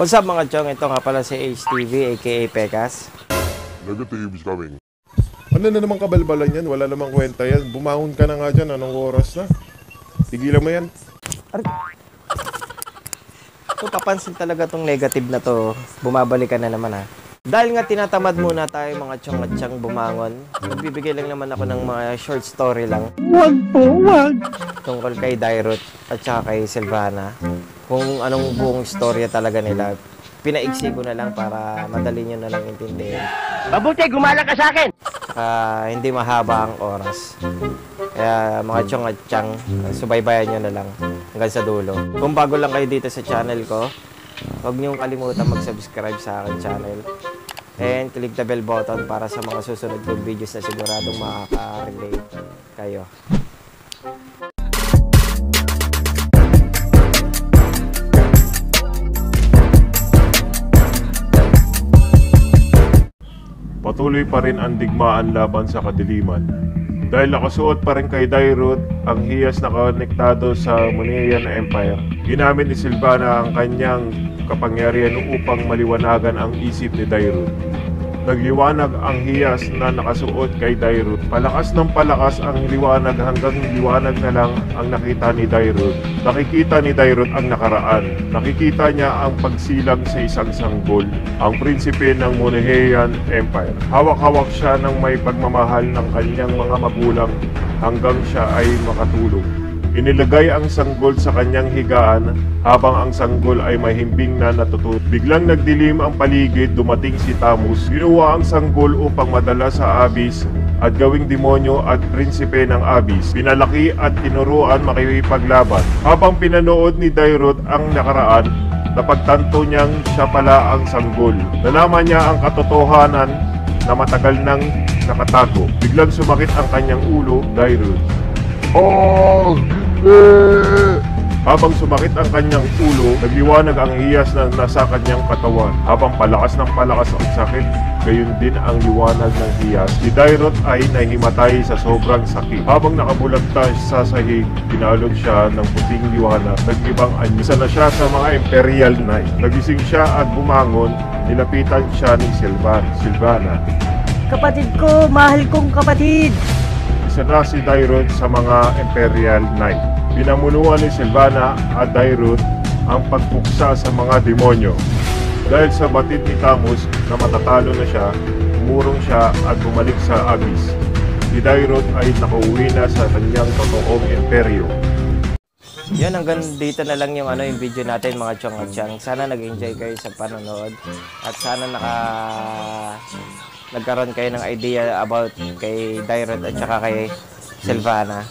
What's up mga chong? Ito nga pala si HTV aka Pekas. Negative is coming. Ano na naman kabalbalan yan? Wala namang kwenta yan. Bumahon ka na nga dyan. Anong oras na? Tigilan mo yan. Kung papansin talaga tong negative na to, bumabalik ka na naman ha. Dahil nga tinatamad muna tayo mga chong at chang bumangon, magbibigay lang naman ako ng mga short story lang. Wag po, wag! Tungkol kay Dairut at saka kay Silvana. Kung anong buong storya talaga nila. Pinaiksi ko na lang para madali nyo na lang intindihin. Mabuti, gumala ka sa akin! Ah, hindi mahaba ang oras. Kaya mga chong at chang, subaybayan nyo na lang hanggang sa dulo. Kung bago lang kayo dito sa channel ko, huwag niyong kalimutan mag-subscribe sa akin channel. And click the bell button para sa mga susunod kong videos na siguradong makaka-relate kayo. Patuloy pa rin ang digmaan laban sa kadiliman. Dahil nakasuot pa rin kay Dairut ang hiyas na konektado sa Munian Empire, ginamit ni Silvana ang kanyang kapangyarihan upang maliwanagan ang isip ni Dairut. Nagliwanag ang hiyas na nakasuot kay Dairut. Palakas ng palakas ang liwanag hanggang liwanag na lang ang nakita ni Dairut. Nakikita ni Dairut ang nakaraan. Nakikita niya ang pagsilang sa isang sanggol, ang prinsipe ng Monahean Empire. Hawak-hawak siya ng may pagmamahal ng kanyang mga magulang hanggang siya ay makatulog. Inilagay ang sanggol sa kanyang higaan habang ang sanggol ay mahimbing na natutulog. Biglang nagdilim ang paligid, dumating si Tamus. Ginawa ang sanggol upang madala sa Abis at gawing demonyo at prinsipe ng Abis. Pinalaki at tinuruan makikipaglaban. Habang pinanood ni Dairot ang nakaraan, napagtanto niyang siya pala ang sanggol. Nalaman niya ang katotohanan na matagal nang nakatago. Biglang sumakit ang kanyang ulo, Dairot. Oh! Habang sumakit ang kanyang ulo, nagliwanag ang hiyas na nasa kanyang katawan. Habang palakas ng palakas ang sakit, gayon din ang liwanag ng hiyas. Si Dairot ay nahimatay sa sobrang sakit. Habang nakabulagta sa sahig, pinalog siya ng puting liwanag. Nag-ibang anyo. Na siya sa mga Imperial Knight. Nagising siya at bumangon, nilapitan siya ni Silvan, Silvana. Kapatid ko, mahal kong kapatid! Isa na si Dairot sa mga Imperial Knight. Pinamunuan ni Silvana at Dairot ang pagpuksa sa mga demonyo. Dahil sa batid ni Camus na matatalo na siya, umurong siya at bumalik sa Abyss. Si Dairot ay nakauwi na sa kanyang totoong imperyo. Yun, hanggang dito na lang yung ano yung video natin mga chong at chang. Sana nag-enjoy kayo sa panonood at sana naka nagkaroon kayo ng idea about kay Dairot at saka kay Silvana.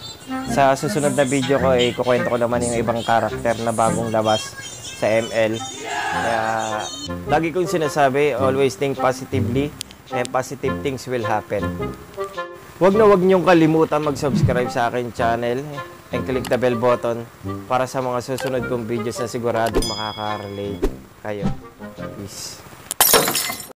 Sa susunod na video ko, eh, kukwento ko naman yung ibang karakter na bagong labas sa ML. Kaya, lagi kong sinasabi, always think positively and positive things will happen. Huwag na huwag niyong kalimutan mag-subscribe sa akin channel and click the bell button para sa mga susunod kong videos na siguradong makaka-relate kayo. Peace.